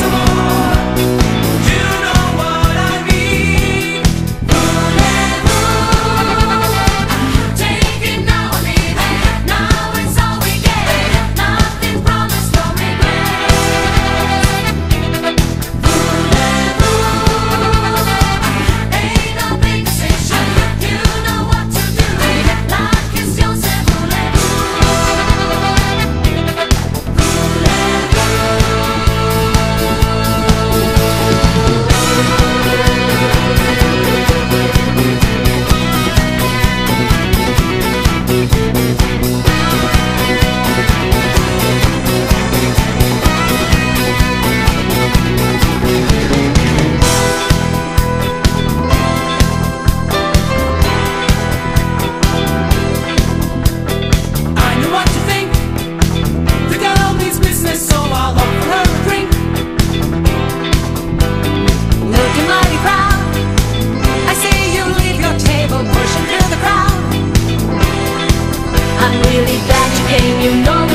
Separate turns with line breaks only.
impossible. I'm really glad you came, you know